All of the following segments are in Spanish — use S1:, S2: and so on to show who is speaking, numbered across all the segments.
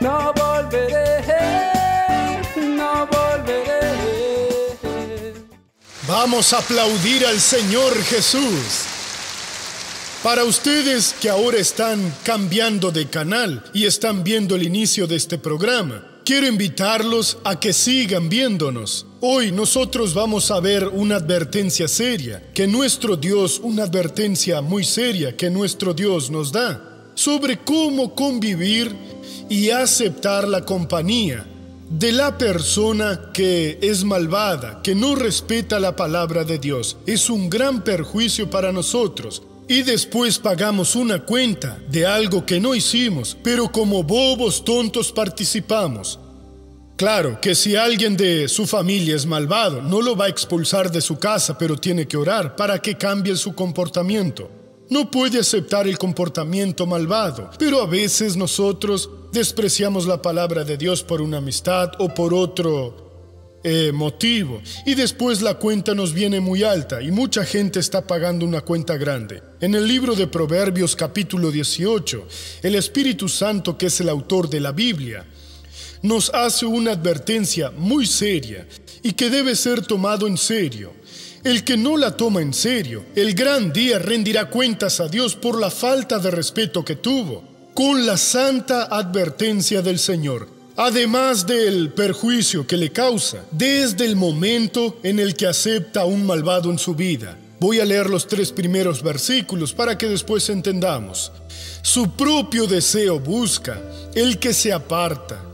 S1: no volveré, no volveré.
S2: Vamos a aplaudir al Señor Jesús. Para ustedes que ahora están cambiando de canal y están viendo el inicio de este programa, quiero invitarlos a que sigan viéndonos. Hoy nosotros vamos a ver una advertencia seria, que nuestro Dios, una advertencia muy seria que nuestro Dios nos da, sobre cómo convivir y aceptar la compañía de la persona que es malvada, que no respeta la palabra de Dios. Es un gran perjuicio para nosotros y después pagamos una cuenta de algo que no hicimos, pero como bobos tontos participamos. Claro que si alguien de su familia es malvado, no lo va a expulsar de su casa, pero tiene que orar para que cambie su comportamiento. No puede aceptar el comportamiento malvado, pero a veces nosotros despreciamos la palabra de Dios por una amistad o por otro eh, motivo. Y después la cuenta nos viene muy alta y mucha gente está pagando una cuenta grande. En el libro de Proverbios capítulo 18, el Espíritu Santo, que es el autor de la Biblia, nos hace una advertencia muy seria y que debe ser tomado en serio. El que no la toma en serio, el gran día rendirá cuentas a Dios por la falta de respeto que tuvo, con la santa advertencia del Señor además del perjuicio que le causa desde el momento en el que acepta a un malvado en su vida. Voy a leer los tres primeros versículos para que después entendamos. Su propio deseo busca el que se aparta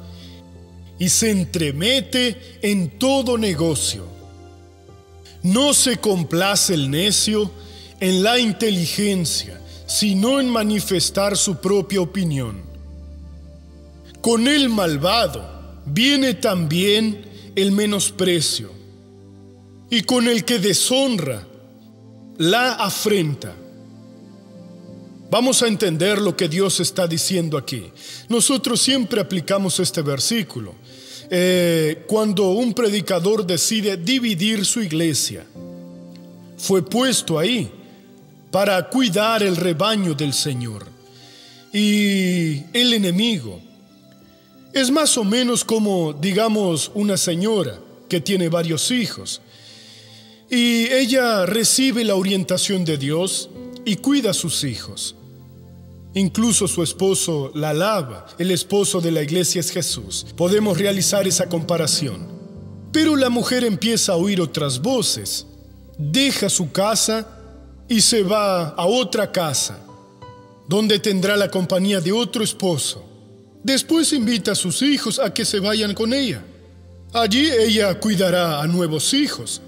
S2: y se entremete en todo negocio. No se complace el necio en la inteligencia, sino en manifestar su propia opinión. Con el malvado viene también el menosprecio, y con el que deshonra la afrenta. Vamos a entender lo que Dios está diciendo aquí. Nosotros siempre aplicamos este versículo. Eh, cuando un predicador decide dividir su iglesia, fue puesto ahí para cuidar el rebaño del Señor. Y el enemigo es más o menos como, digamos, una señora que tiene varios hijos y ella recibe la orientación de Dios y cuida a sus hijos. Incluso su esposo la alaba, el esposo de la iglesia es Jesús. Podemos realizar esa comparación. Pero la mujer empieza a oír otras voces, deja su casa y se va a otra casa, donde tendrá la compañía de otro esposo. Después invita a sus hijos a que se vayan con ella. Allí ella cuidará a nuevos hijos.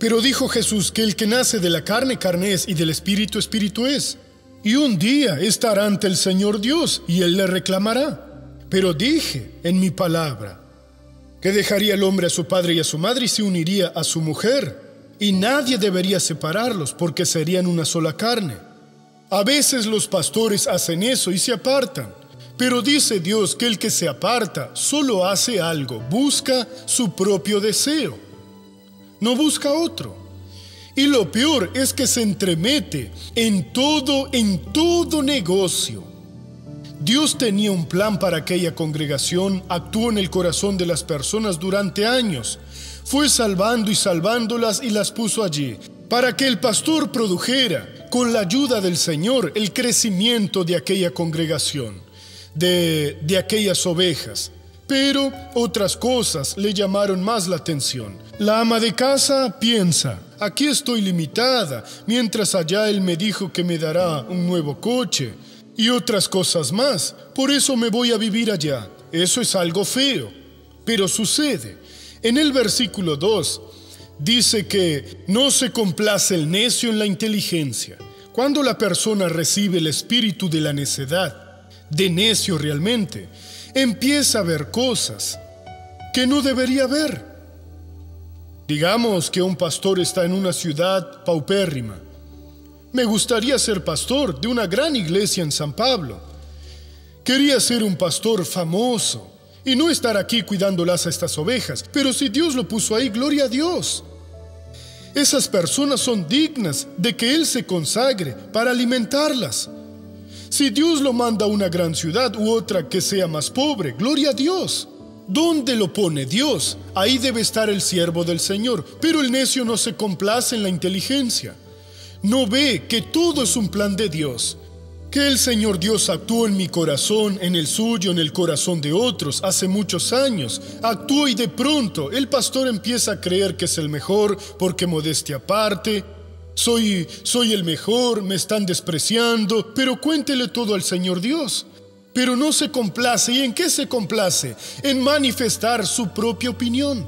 S2: Pero dijo Jesús que el que nace de la carne, carne es, y del espíritu, espíritu es. Y un día estará ante el Señor Dios y él le reclamará. Pero dije en mi palabra que dejaría el hombre a su padre y a su madre y se uniría a su mujer. Y nadie debería separarlos porque serían una sola carne. A veces los pastores hacen eso y se apartan. Pero dice Dios que el que se aparta solo hace algo, busca su propio deseo, no busca otro. Y lo peor es que se entremete en todo, en todo negocio. Dios tenía un plan para aquella congregación, actuó en el corazón de las personas durante años, fue salvando y salvándolas y las puso allí, para que el pastor produjera, con la ayuda del Señor, el crecimiento de aquella congregación de, aquellas ovejas. Pero otras cosas le llamaron más la atención. La ama de casa piensa, aquí estoy limitada, mientras allá él me dijo que me dará un nuevo coche y otras cosas más. Por eso me voy a vivir allá. Eso es algo feo. Pero sucede. En el versículo 2 dice que no se complace el necio en la inteligencia. Cuando la persona recibe el espíritu de la necedad, de necio realmente, empieza a ver cosas que no debería ver. Digamos que un pastor está en una ciudad paupérrima. Me gustaría ser pastor de una gran iglesia en San Pablo. Quería ser un pastor famoso y no estar aquí cuidándolas a estas ovejas, pero si Dios lo puso ahí, gloria a Dios. Esas personas son dignas de que Él se consagre para alimentarlas. Si Dios lo manda a una gran ciudad u otra que sea más pobre, gloria a Dios. ¿Dónde lo pone Dios? Ahí debe estar el siervo del Señor. Pero el necio no se complace en la inteligencia. No ve que todo es un plan de Dios. Que el Señor Dios actuó en mi corazón, en el suyo, en el corazón de otros, hace muchos años. Actuó y de pronto el pastor empieza a creer que es el mejor porque modestia aparte. Soy, soy el mejor, me están despreciando, pero cuéntele todo al Señor Dios pero no se complace. ¿Y en qué se complace? En manifestar su propia opinión.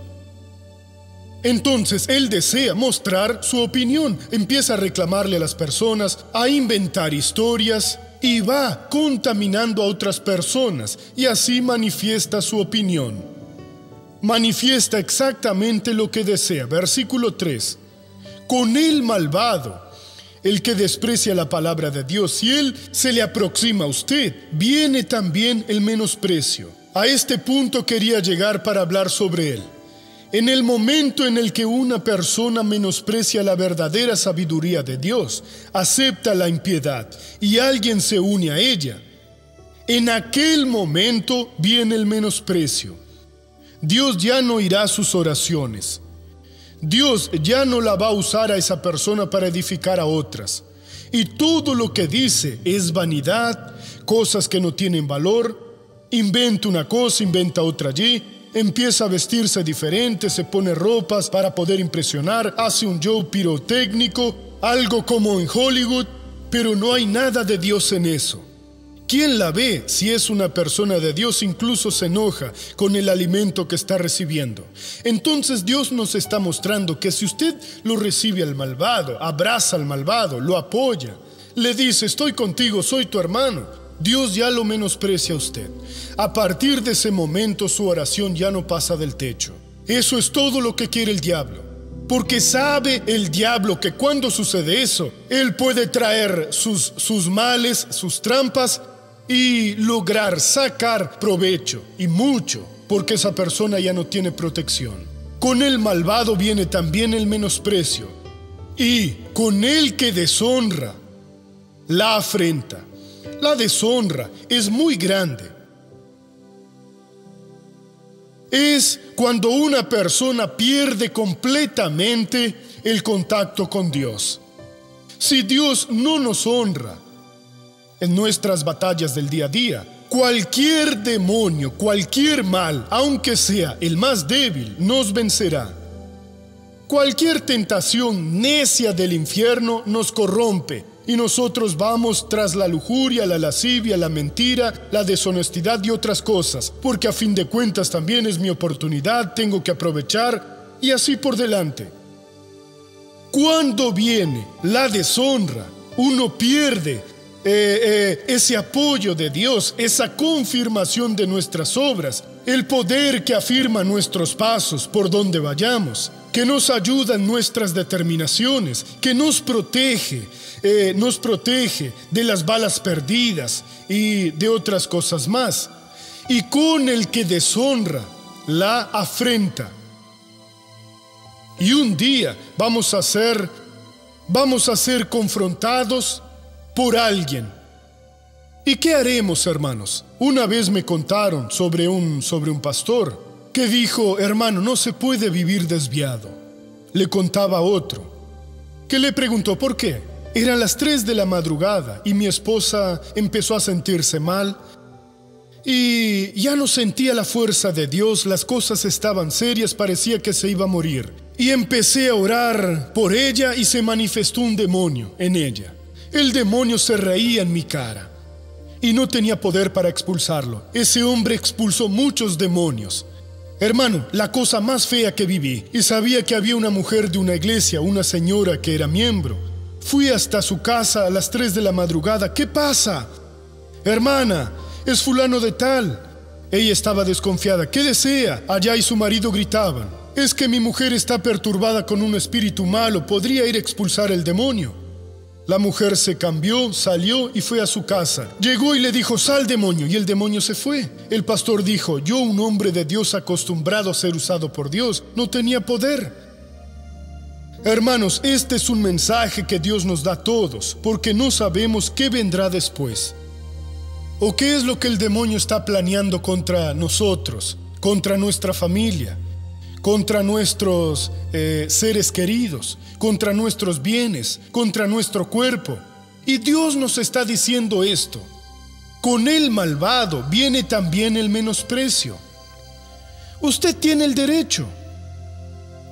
S2: Entonces él desea mostrar su opinión, empieza a reclamarle a las personas, a inventar historias y va contaminando a otras personas y así manifiesta su opinión. Manifiesta exactamente lo que desea. Versículo 3. Con el malvado el que desprecia la palabra de Dios, si él se le aproxima a usted, viene también el menosprecio. A este punto quería llegar para hablar sobre él. En el momento en el que una persona menosprecia la verdadera sabiduría de Dios, acepta la impiedad y alguien se une a ella, en aquel momento viene el menosprecio. Dios ya no irá a sus oraciones. Dios ya no la va a usar a esa persona para edificar a otras. Y todo lo que dice es vanidad, cosas que no tienen valor. Inventa una cosa, inventa otra allí. Empieza a vestirse diferente, se pone ropas para poder impresionar, hace un show pirotécnico, algo como en Hollywood, pero no hay nada de Dios en eso. Quien la ve, si es una persona de Dios, incluso se enoja con el alimento que está recibiendo. Entonces Dios nos está mostrando que si usted lo recibe al malvado, abraza al malvado, lo apoya, le dice, estoy contigo, soy tu hermano, Dios ya lo menosprecia a usted. A partir de ese momento su oración ya no pasa del techo. Eso es todo lo que quiere el diablo. Porque sabe el diablo que cuando sucede eso, él puede traer sus, sus males, sus trampas y lograr sacar provecho y mucho, porque esa persona ya no tiene protección. Con el malvado viene también el menosprecio y con el que deshonra la afrenta. La deshonra es muy grande. Es cuando una persona pierde completamente el contacto con Dios. Si Dios no nos honra, en nuestras batallas del día a día. Cualquier demonio, cualquier mal, aunque sea el más débil, nos vencerá. Cualquier tentación necia del infierno nos corrompe y nosotros vamos tras la lujuria, la lascivia, la mentira, la deshonestidad y otras cosas, porque a fin de cuentas también es mi oportunidad, tengo que aprovechar y así por delante. Cuando viene la deshonra, uno pierde eh, eh, ese apoyo de Dios, esa confirmación de nuestras obras, el poder que afirma nuestros pasos por donde vayamos, que nos ayuda en nuestras determinaciones, que nos protege, eh, nos protege de las balas perdidas y de otras cosas más, y con el que deshonra, la afrenta. Y un día vamos a ser, vamos a ser confrontados por alguien. ¿Y qué haremos, hermanos? Una vez me contaron sobre un, sobre un pastor que dijo, hermano, no se puede vivir desviado. Le contaba otro, que le preguntó por qué. Eran las 3 de la madrugada y mi esposa empezó a sentirse mal y ya no sentía la fuerza de Dios, las cosas estaban serias, parecía que se iba a morir. Y empecé a orar por ella y se manifestó un demonio en ella. El demonio se reía en mi cara y no tenía poder para expulsarlo. Ese hombre expulsó muchos demonios. Hermano, la cosa más fea que viví, y sabía que había una mujer de una iglesia, una señora que era miembro. Fui hasta su casa a las 3 de la madrugada. ¿Qué pasa? Hermana, es fulano de tal. Ella estaba desconfiada. ¿Qué desea? Allá y su marido gritaban. Es que mi mujer está perturbada con un espíritu malo. Podría ir a expulsar el demonio. La mujer se cambió, salió y fue a su casa. Llegó y le dijo, sal demonio, y el demonio se fue. El pastor dijo, yo un hombre de Dios acostumbrado a ser usado por Dios, no tenía poder. Hermanos, este es un mensaje que Dios nos da a todos, porque no sabemos qué vendrá después. ¿O qué es lo que el demonio está planeando contra nosotros, contra nuestra familia, contra nuestros eh, seres queridos, contra nuestros bienes, contra nuestro cuerpo? Y Dios nos está diciendo esto. Con el malvado viene también el menosprecio. Usted tiene el derecho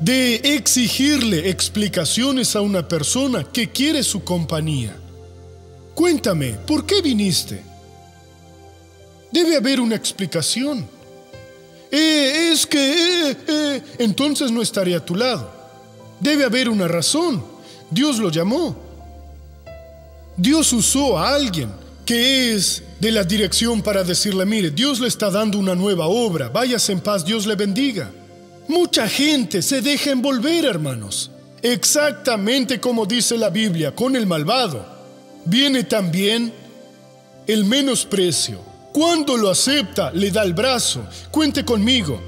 S2: de exigirle explicaciones a una persona que quiere su compañía. Cuéntame, ¿por qué viniste? Debe haber una explicación. Eh, es que... Eh, eh, entonces no estaré a tu lado. Debe haber una razón. Dios lo llamó. Dios usó a alguien que es de la dirección para decirle, mire, Dios le está dando una nueva obra, váyase en paz, Dios le bendiga. Mucha gente se deja envolver, hermanos. Exactamente como dice la Biblia, con el malvado. Viene también el menosprecio. Cuando lo acepta, le da el brazo. Cuente conmigo.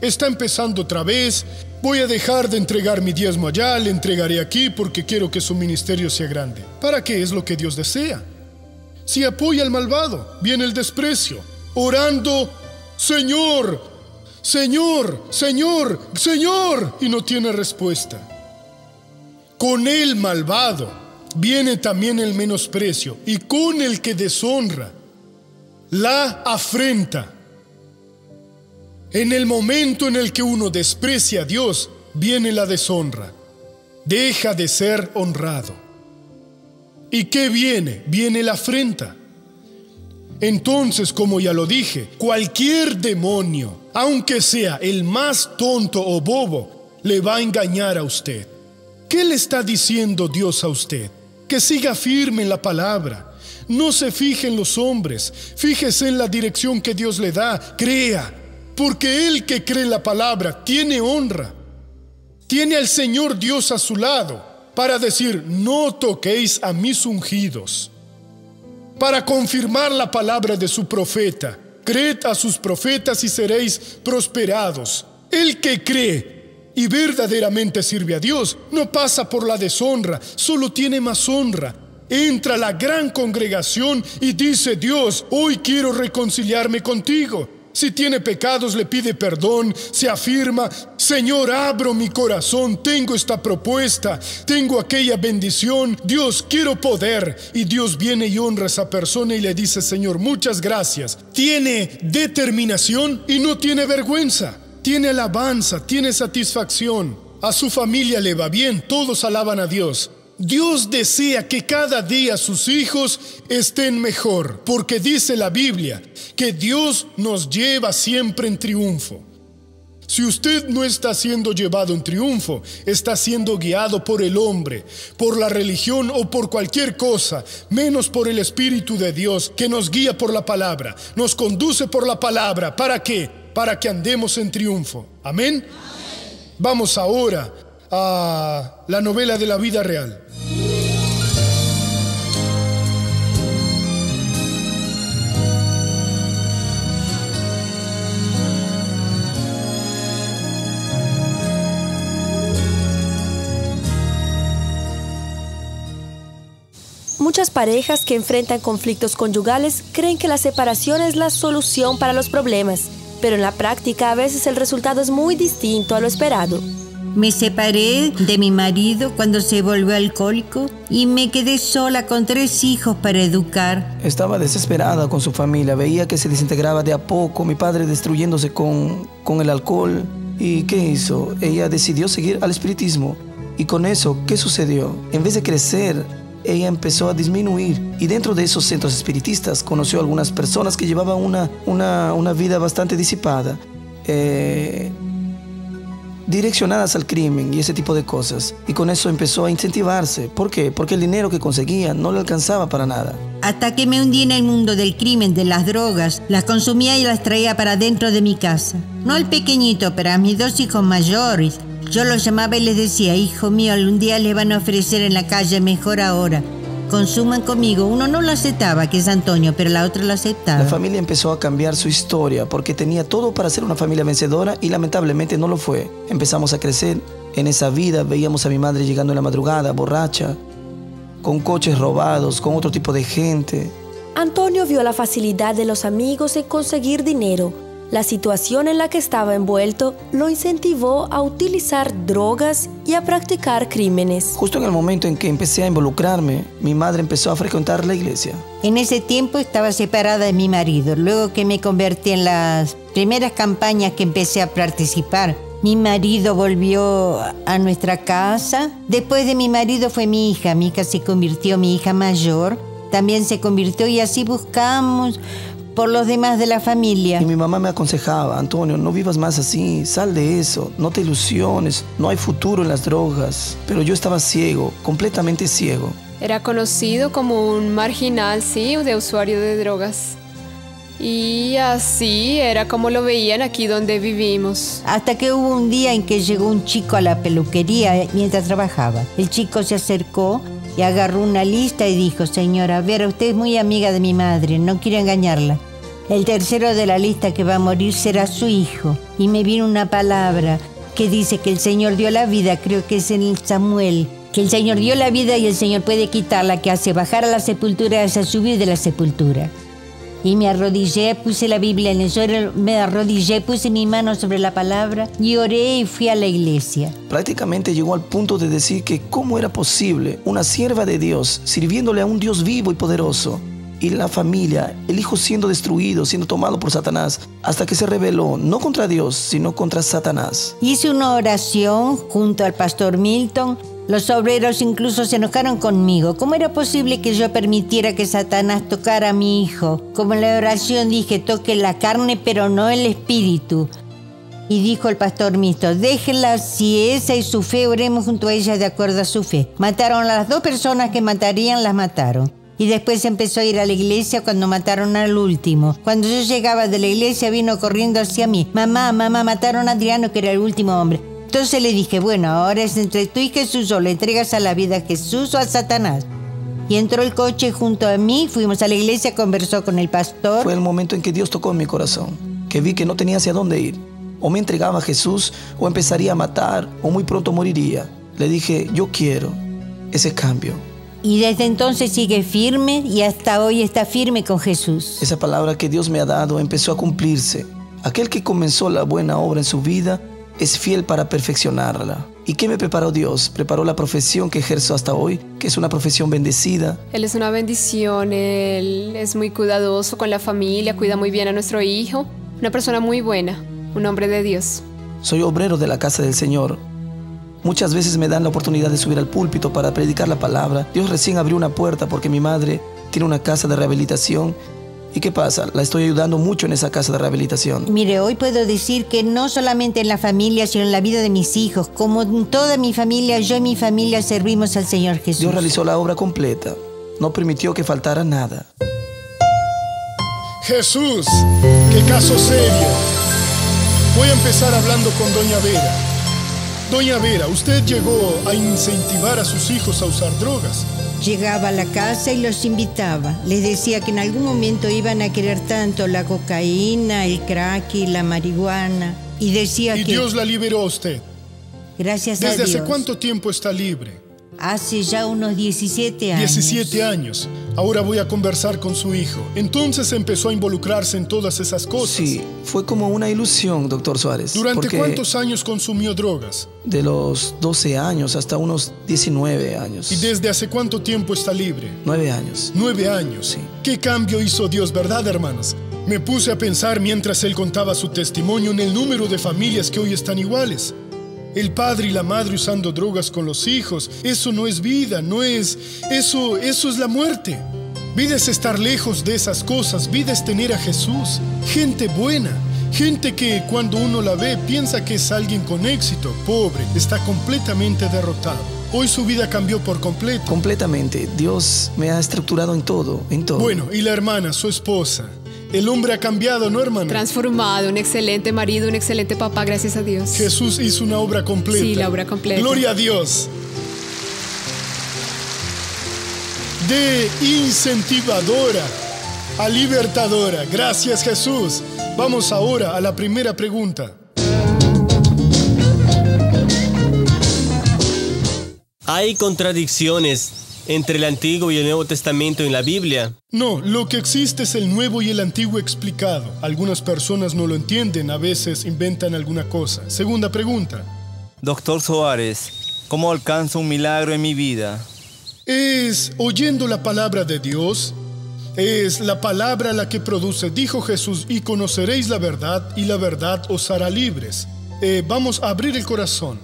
S2: Está empezando otra vez. Voy a dejar de entregar mi diezmo allá, le entregaré aquí porque quiero que su ministerio sea grande. ¿Para qué es lo que Dios desea? Si apoya al malvado, viene el desprecio. Orando, Señor, Señor, Señor, Señor, y no tiene respuesta. Con el malvado viene también el menosprecio y con el que deshonra, la afrenta. En el momento en el que uno desprecia a Dios, viene la deshonra. Deja de ser honrado. ¿Y qué viene? Viene la afrenta. Entonces, como ya lo dije, cualquier demonio, aunque sea el más tonto o bobo, le va a engañar a usted. ¿Qué le está diciendo Dios a usted? Que siga firme en la palabra. No se fije en los hombres, fíjese en la dirección que Dios le da, crea, porque el que cree la palabra tiene honra, tiene al Señor Dios a su lado para decir, no toquéis a mis ungidos, para confirmar la palabra de su profeta. Creed a sus profetas y seréis prosperados. El que cree y verdaderamente sirve a Dios no pasa por la deshonra, solo tiene más honra. Entra la gran congregación y dice, Dios, hoy quiero reconciliarme contigo. Si tiene pecados, le pide perdón, se afirma, Señor, abro mi corazón, tengo esta propuesta, tengo aquella bendición, Dios, quiero poder. Y Dios viene y honra a esa persona y le dice, Señor, muchas gracias. Tiene determinación y no tiene vergüenza, tiene alabanza, tiene satisfacción. A su familia le va bien, todos alaban a Dios. Dios desea que cada día sus hijos estén mejor, porque dice la Biblia que Dios nos lleva siempre en triunfo. Si usted no está siendo llevado en triunfo, está siendo guiado por el hombre, por la religión o por cualquier cosa, menos por el Espíritu de Dios que nos guía por la palabra, nos conduce por la palabra. ¿Para qué? Para que andemos en triunfo. Amén. Vamos ahora a la novela de la vida real.
S3: Muchas parejas que enfrentan conflictos conyugales creen que la separación es la solución para los problemas, pero en la práctica a veces el resultado es muy distinto a lo esperado.
S4: Me separé de mi marido cuando se volvió alcohólico y me quedé sola con tres hijos para educar.
S5: Estaba desesperada con su familia, veía que se desintegraba de a poco, mi padre destruyéndose con, con el alcohol. ¿Y qué hizo? Ella decidió seguir al espiritismo. Y con eso, ¿qué sucedió? En vez de crecer, ella empezó a disminuir y dentro de esos centros espiritistas conoció algunas personas que llevaban una, una, vida bastante disipada, eh, direccionadas al crimen y ese tipo de cosas. Y con eso empezó a incentivarse. ¿Por qué? Porque el dinero que conseguía no le alcanzaba para nada.
S4: Hasta que me hundí en el mundo del crimen, de las drogas, las consumía y las traía para dentro de mi casa. No al pequeñito, pero a mis dos hijos mayores yo los llamaba y les decía, hijo mío, algún día le van a ofrecer en la calle mejor ahora. Consuman conmigo. Uno no lo aceptaba, que es Antonio, pero la otra lo aceptaba.
S5: La familia empezó a cambiar su historia porque tenía todo para ser una familia vencedora y lamentablemente no lo fue. Empezamos a crecer en esa vida, veíamos a mi madre llegando en la madrugada, borracha, con coches robados, con otro tipo de gente.
S3: Antonio vio la facilidad de los amigos en conseguir dinero. La situación en la que estaba envuelto lo incentivó a utilizar drogas y a practicar crímenes.
S5: Justo en el momento en que empecé a involucrarme, mi madre empezó a frecuentar la iglesia.
S4: En ese tiempo estaba separada de mi marido. Luego que me convertí en las primeras campañas que empecé a participar, mi marido volvió a nuestra casa. Después de mi marido fue mi hija. Mi hija se convirtió, mi hija mayor también se convirtió y así buscamos por los demás de la familia.
S5: Y mi mamá me aconsejaba, Antonio, no vivas más así, sal de eso, no te ilusiones, no hay futuro en las drogas. Pero yo estaba ciego, completamente ciego.
S6: Era conocido como un marginal, sí, de usuario de drogas. Y así era como lo veían aquí donde vivimos.
S4: Hasta que hubo un día en que llegó un chico a la peluquería mientras trabajaba. El chico se acercó y agarró una lista y dijo, señora, ver, usted es muy amiga de mi madre, no quiero engañarla. El tercero de la lista que va a morir será su hijo. Y me vino una palabra que dice que el Señor dio la vida, creo que es en Samuel, que el Señor dio la vida y el Señor puede quitarla, que hace bajar a la sepultura y hace subir de la sepultura. Y me arrodillé, puse la Biblia en el suelo, me arrodillé, puse mi mano sobre la palabra y oré y fui a la iglesia.
S5: Prácticamente llegó al punto de decir que cómo era posible una sierva de Dios sirviéndole a un Dios vivo y poderoso y la familia, el hijo siendo destruido, siendo tomado por Satanás, hasta que se rebeló no contra Dios, sino contra Satanás.
S4: Hice una oración junto al pastor Milton los obreros incluso se enojaron conmigo. ¿Cómo era posible que yo permitiera que Satanás tocara a mi hijo? Como en la oración dije, toque la carne pero no el espíritu. Y dijo el pastor Misto, déjenla si esa es su fe, oremos junto a ella de acuerdo a su fe. Mataron a las dos personas que matarían, las mataron. Y después empezó a ir a la iglesia cuando mataron al último. Cuando yo llegaba de la iglesia vino corriendo hacia mí. Mamá, mamá, mataron a Adriano que era el último hombre. Entonces le dije, bueno, ahora es entre tú y Jesús o le entregas a la vida a Jesús o a Satanás. Y entró el coche junto a mí, fuimos a la iglesia, conversó con el pastor.
S5: Fue el momento en que Dios tocó en mi corazón, que vi que no tenía hacia dónde ir. O me entregaba a Jesús, o empezaría a matar, o muy pronto moriría. Le dije, yo quiero ese cambio.
S4: Y desde entonces sigue firme y hasta hoy está firme con Jesús.
S5: Esa palabra que Dios me ha dado empezó a cumplirse. Aquel que comenzó la buena obra en su vida es fiel para perfeccionarla. ¿Y qué me preparó Dios? Preparó la profesión que ejerzo hasta hoy, que es una profesión bendecida.
S6: Él es una bendición, él es muy cuidadoso con la familia, cuida muy bien a nuestro hijo, una persona muy buena, un hombre de Dios.
S5: Soy obrero de la casa del Señor. Muchas veces me dan la oportunidad de subir al púlpito para predicar la palabra. Dios recién abrió una puerta porque mi madre tiene una casa de rehabilitación ¿Y qué pasa? La estoy ayudando mucho en esa casa de rehabilitación.
S4: Mire, hoy puedo decir que no solamente en la familia, sino en la vida de mis hijos, como en toda mi familia, yo y mi familia servimos al Señor Jesús.
S5: Dios realizó la obra completa. No permitió que faltara nada.
S2: Jesús, qué caso serio. Voy a empezar hablando con Doña Vera. Doña Vera, usted llegó a incentivar a sus hijos a usar drogas.
S4: Llegaba a la casa y los invitaba. Les decía que en algún momento iban a querer tanto la cocaína, el crack y la marihuana. Y decía
S2: y
S4: que...
S2: Dios la liberó a usted.
S4: Gracias a Dios.
S2: ¿Desde hace cuánto tiempo está libre?
S4: Hace ya unos 17 años.
S2: 17 años. Ahora voy a conversar con su hijo. Entonces empezó a involucrarse en todas esas cosas.
S5: Sí, fue como una ilusión, doctor Suárez.
S2: ¿Durante cuántos años consumió drogas?
S5: De los 12 años hasta unos 19 años.
S2: ¿Y desde hace cuánto tiempo está libre?
S5: Nueve años.
S2: Nueve años.
S5: Sí.
S2: ¿Qué cambio hizo Dios, verdad, hermanos? Me puse a pensar mientras él contaba su testimonio en el número de familias que hoy están iguales. El padre y la madre usando drogas con los hijos, eso no es vida, no es... Eso, eso es la muerte. Vida es estar lejos de esas cosas, vida es tener a Jesús, gente buena, gente que cuando uno la ve piensa que es alguien con éxito, pobre, está completamente derrotado. Hoy su vida cambió por completo.
S5: Completamente. Dios me ha estructurado en todo, en todo.
S2: Bueno, y la hermana, su esposa. El hombre ha cambiado, ¿no, hermano?
S6: Transformado, un excelente marido, un excelente papá, gracias a Dios.
S2: Jesús hizo una obra completa.
S6: Sí, la obra completa.
S2: Gloria a Dios. De incentivadora a libertadora. Gracias, Jesús. Vamos ahora a la primera pregunta.
S7: Hay contradicciones entre el Antiguo y el Nuevo Testamento en la Biblia?
S2: No, lo que existe es el Nuevo y el Antiguo explicado. Algunas personas no lo entienden, a veces inventan alguna cosa. Segunda pregunta.
S8: Doctor Soares, ¿cómo alcanzo un milagro en mi vida?
S2: Es oyendo la palabra de Dios. Es la palabra la que produce, dijo Jesús, y conoceréis la verdad, y la verdad os hará libres. Eh, vamos a abrir el corazón.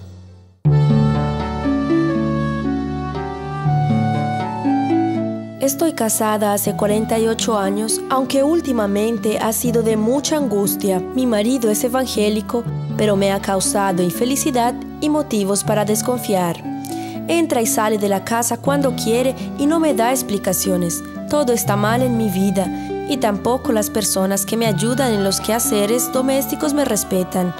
S3: Estoy casada hace 48 años, aunque últimamente ha sido de mucha angustia. Mi marido es evangélico, pero me ha causado infelicidad y motivos para desconfiar. Entra y sale de la casa cuando quiere y no me da explicaciones. Todo está mal en mi vida y tampoco las personas que me ayudan en los quehaceres domésticos me respetan.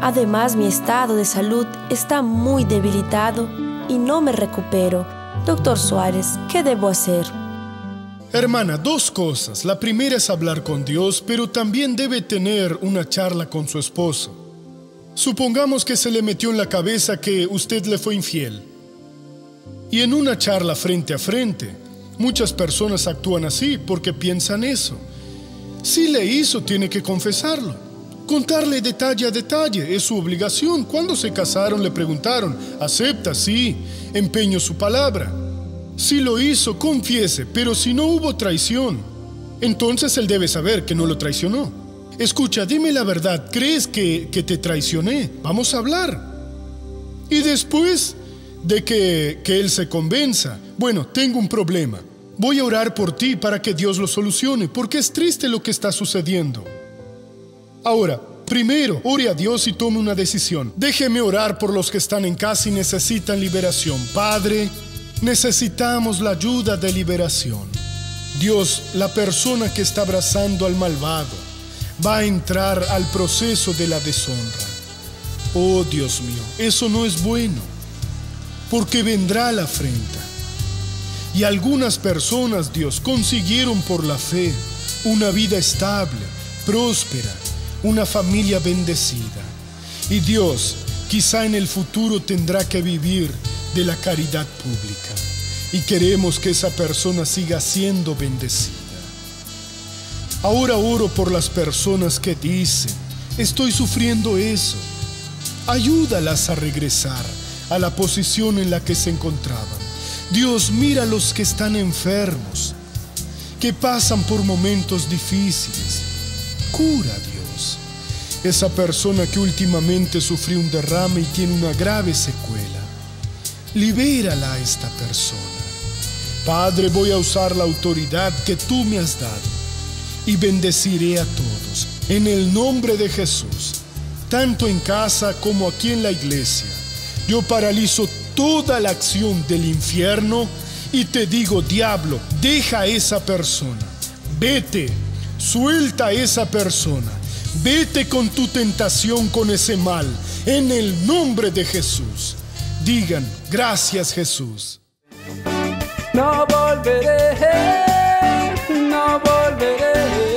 S3: Además, mi estado de salud está muy debilitado y no me recupero. Doctor Suárez, ¿qué debo hacer?
S2: Hermana, dos cosas. La primera es hablar con Dios, pero también debe tener una charla con su esposo. Supongamos que se le metió en la cabeza que usted le fue infiel. Y en una charla frente a frente, muchas personas actúan así porque piensan eso. Si le hizo, tiene que confesarlo. Contarle detalle a detalle es su obligación. Cuando se casaron le preguntaron, ¿acepta? Sí, empeño su palabra. Si lo hizo, confiese, pero si no hubo traición, entonces él debe saber que no lo traicionó. Escucha, dime la verdad, ¿crees que, que te traicioné? Vamos a hablar. Y después de que, que él se convenza, bueno, tengo un problema. Voy a orar por ti para que Dios lo solucione, porque es triste lo que está sucediendo. Ahora, primero, ore a Dios y tome una decisión. Déjeme orar por los que están en casa y necesitan liberación. Padre, necesitamos la ayuda de liberación. Dios, la persona que está abrazando al malvado va a entrar al proceso de la deshonra. Oh Dios mío, eso no es bueno, porque vendrá la afrenta. Y algunas personas, Dios, consiguieron por la fe una vida estable, próspera, una familia bendecida. Y Dios quizá en el futuro tendrá que vivir de la caridad pública. Y queremos que esa persona siga siendo bendecida. Ahora oro por las personas que dicen, estoy sufriendo eso. Ayúdalas a regresar a la posición en la que se encontraban. Dios mira a los que están enfermos, que pasan por momentos difíciles. Cura. Esa persona que últimamente sufrió un derrame y tiene una grave secuela. Libérala a esta persona. Padre, voy a usar la autoridad que tú me has dado y bendeciré a todos. En el nombre de Jesús, tanto en casa como aquí en la iglesia, yo paralizo toda la acción del infierno y te digo, diablo, deja a esa persona, vete, suelta a esa persona, Vete con tu tentación, con ese mal, en el nombre de Jesús. Digan, gracias Jesús.
S1: No volveré, no volveré.